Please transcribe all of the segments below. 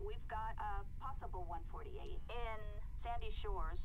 We've got a possible 148 in Sandy Shores.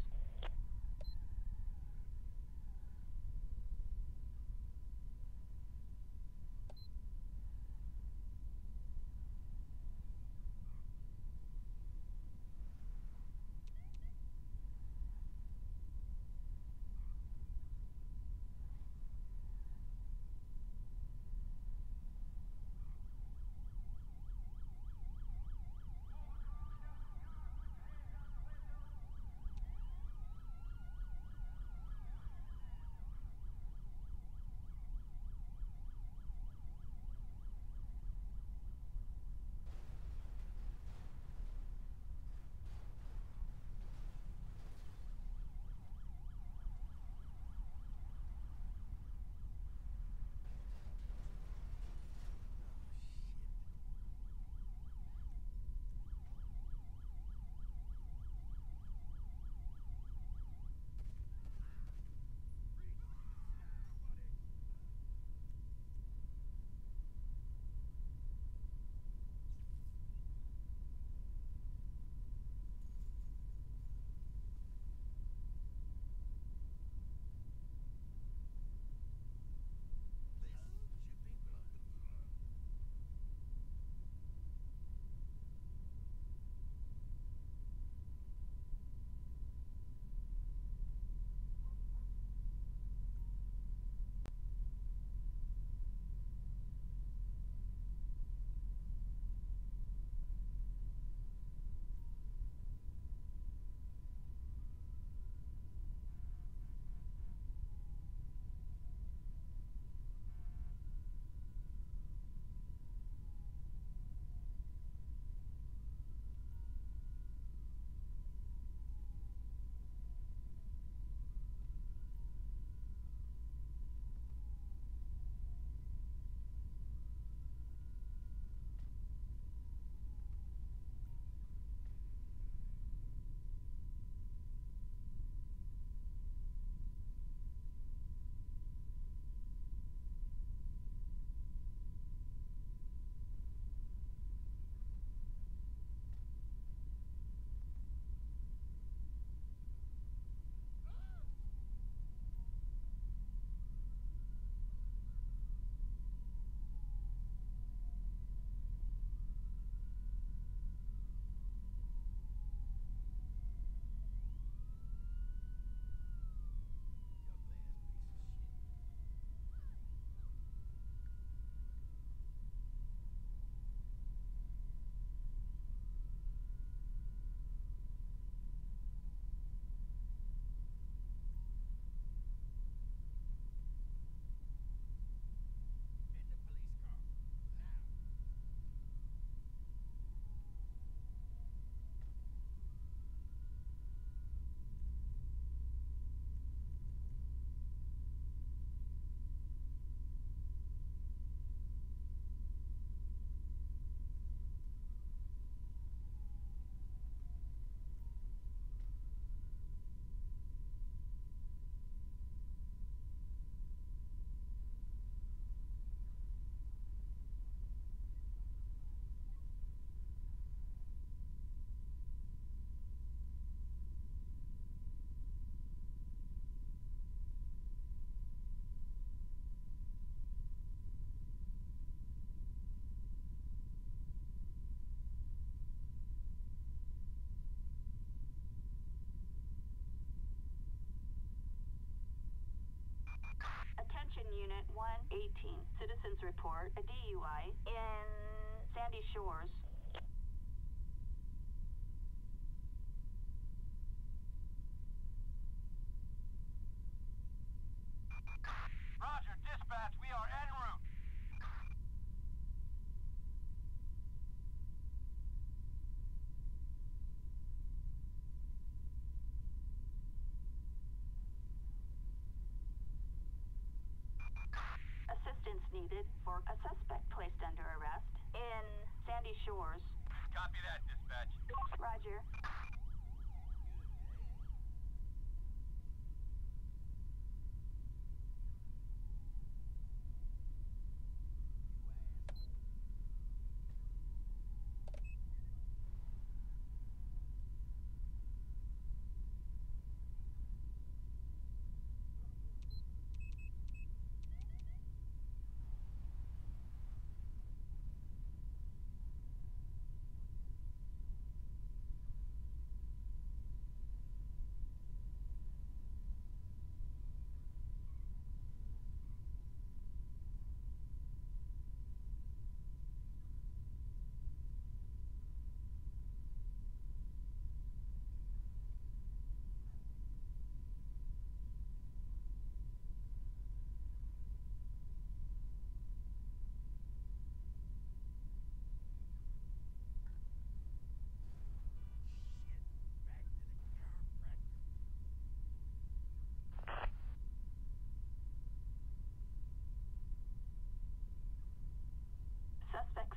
118. Citizens report a DUI in Sandy Shores. Needed for a suspect placed under arrest in Sandy Shores. Copy that, dispatch. Roger.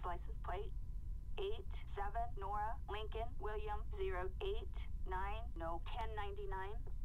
license plate eight seven Nora Lincoln William 089 no 1099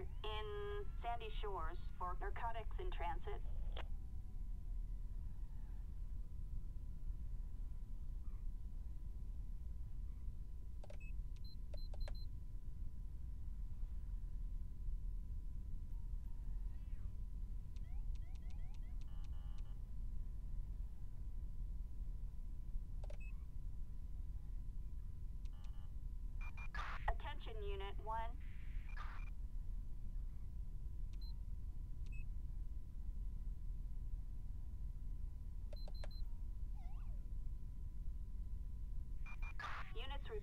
in Sandy Shores for narcotics in transit. Attention Unit 1.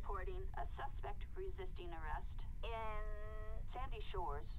Reporting a suspect resisting arrest in Sandy Shores.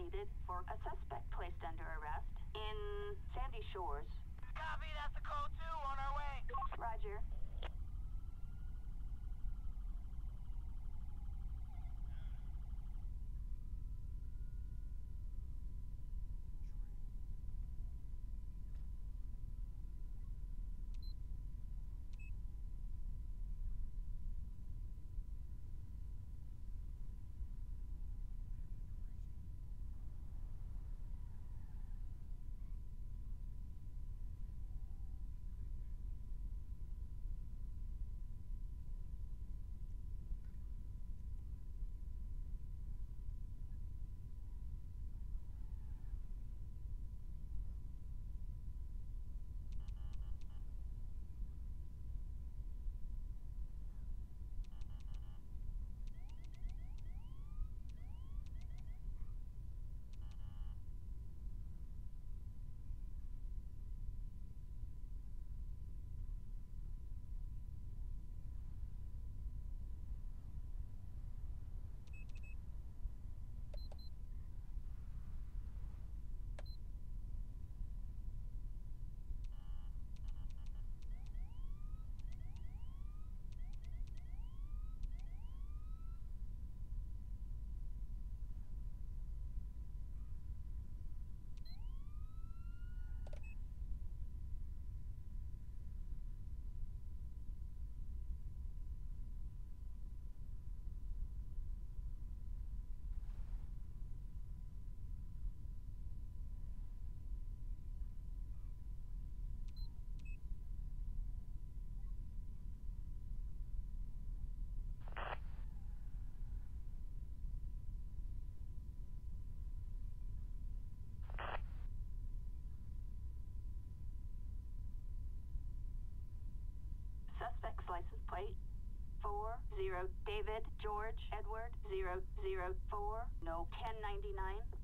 located for a suspect placed under arrest in Sandy Shores. Copy, that's the code 2, on our way. Roger. plate. 40 David George Edward 004 no 1099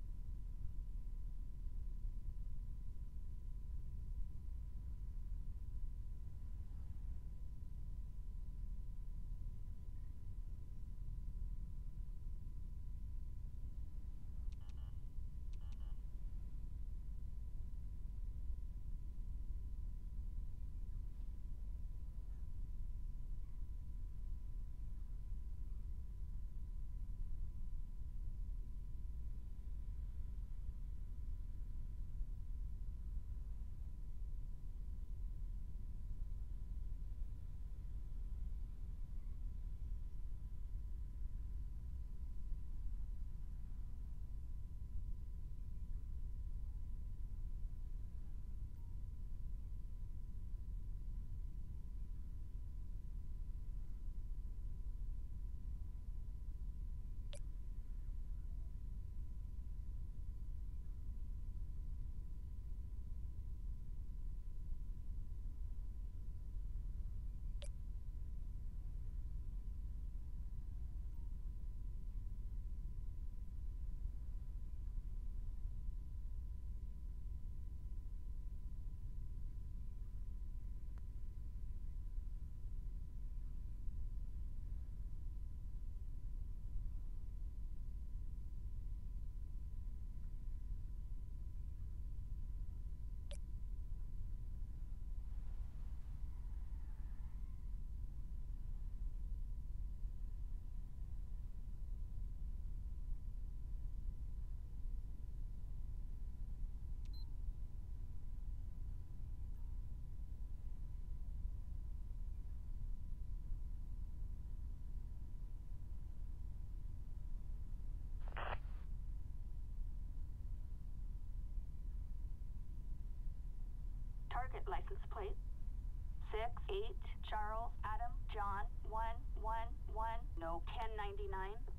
license plate. 6, 8, Charles, Adam, John, 1, 1, 1, no, 1099.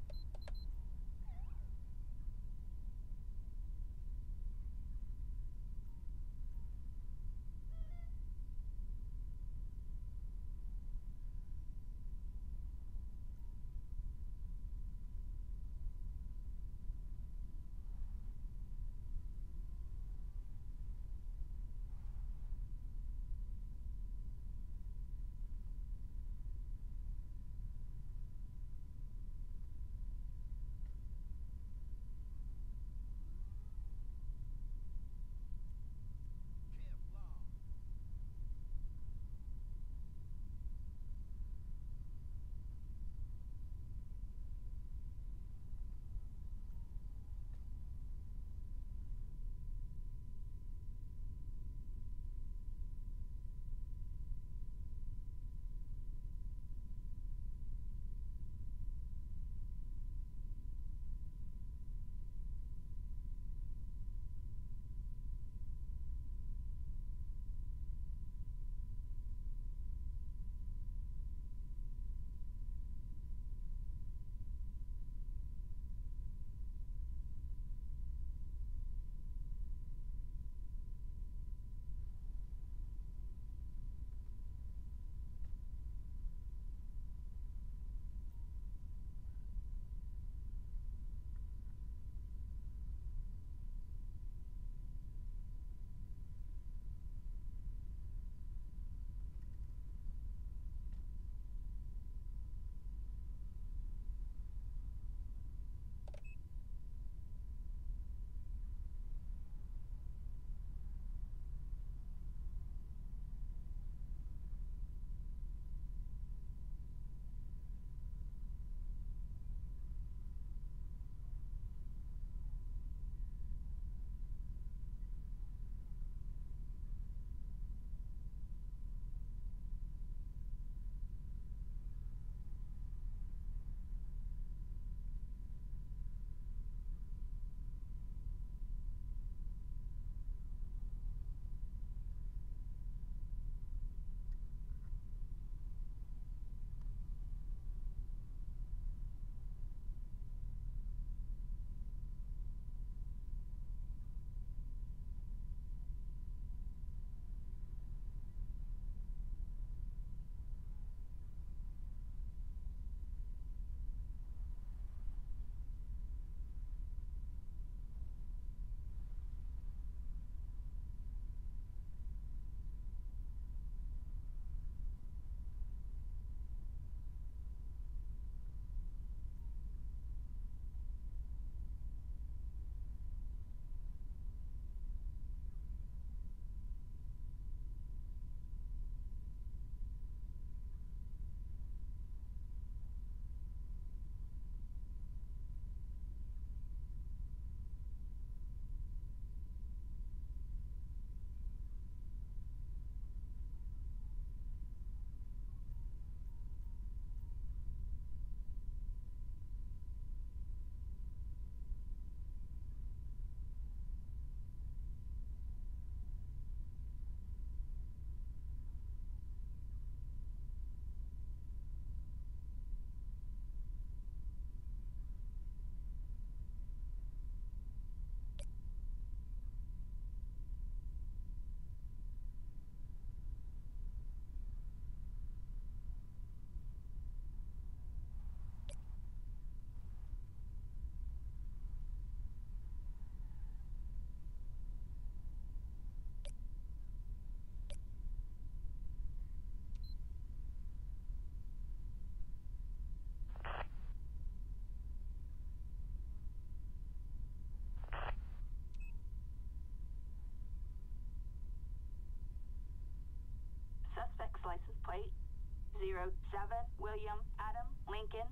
Zero seven William Adam Lincoln.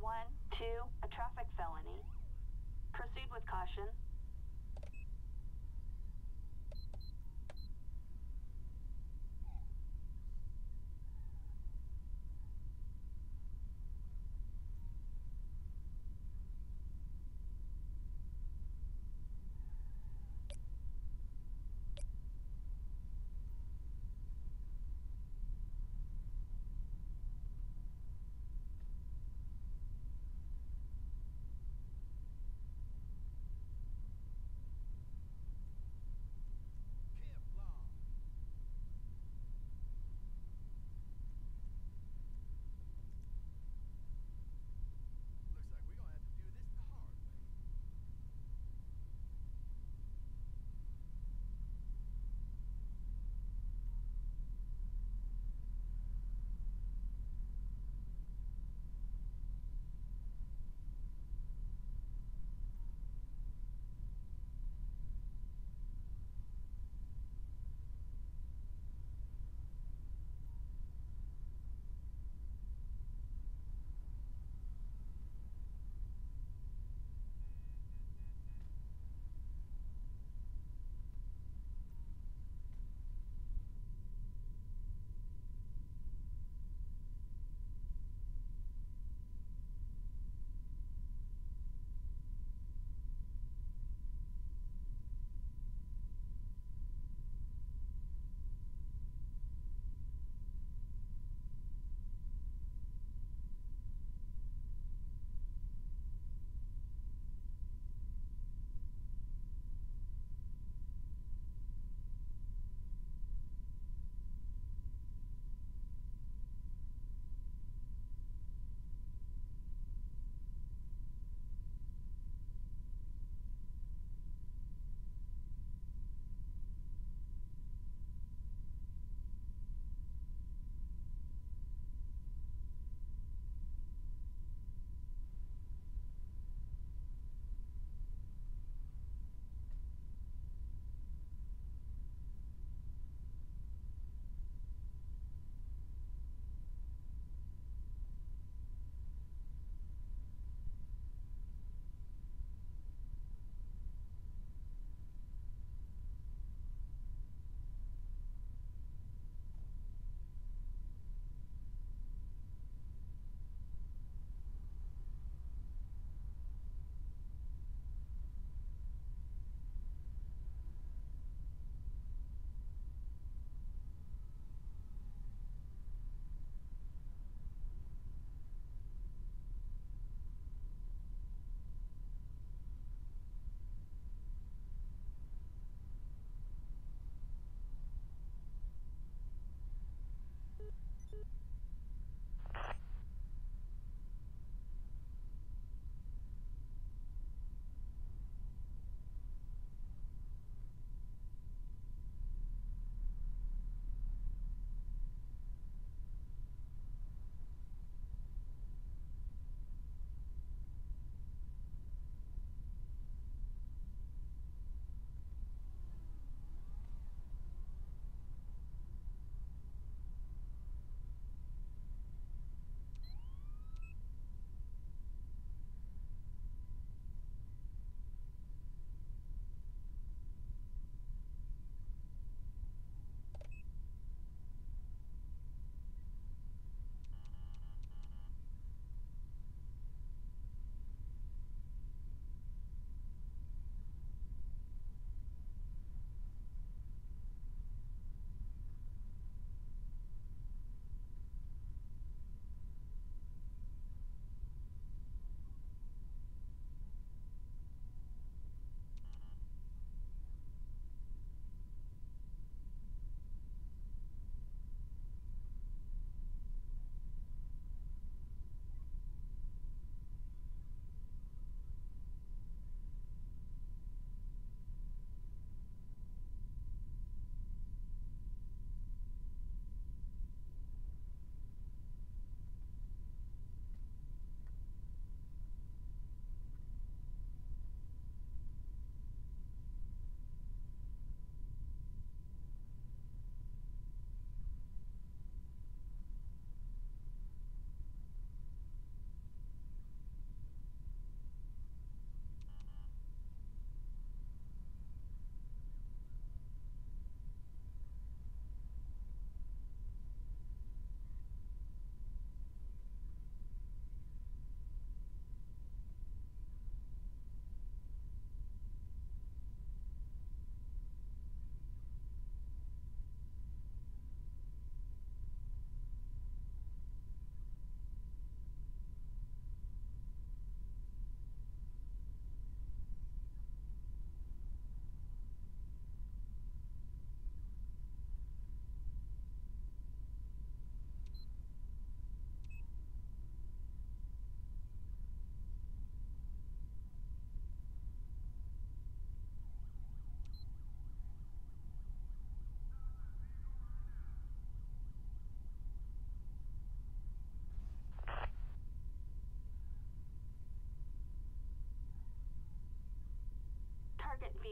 One two a traffic felony. Proceed with caution.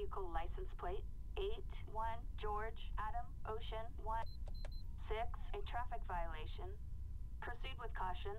Vehicle license plate 81 George Adam Ocean 1 6 a traffic violation. Proceed with caution.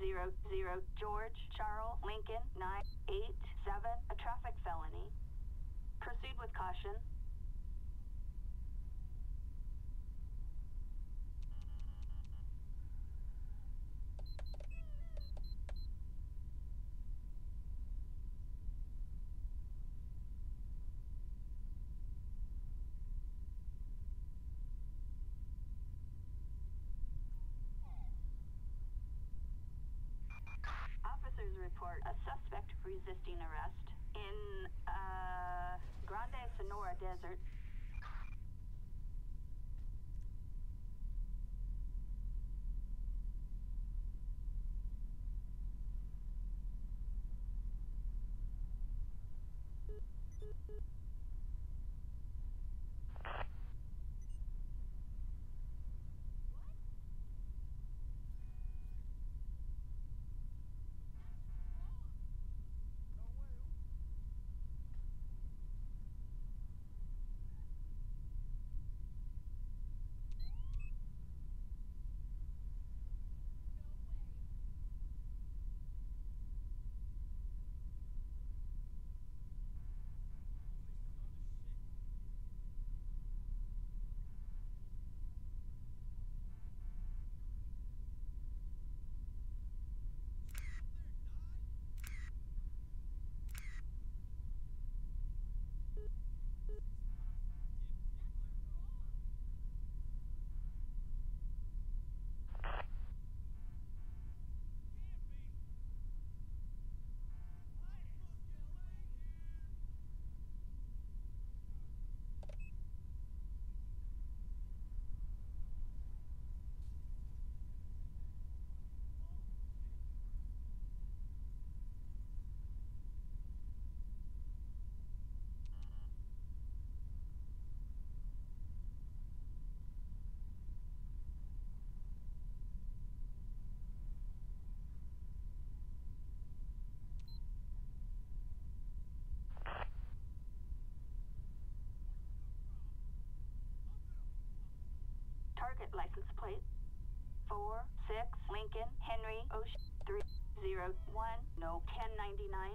Zero zero George Charles Lincoln nine eight seven a traffic felony. Proceed with caution. Officers report a suspect resisting arrest in uh, Grand Senora Desert. Target license plate. Four, six, Lincoln, Henry, Ocean, three, zero, one, no, ten ninety-nine.